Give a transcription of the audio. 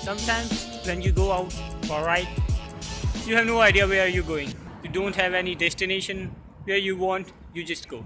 sometimes when you go out for a ride, you have no idea where you're going. You don't have any destination where you want, you just go.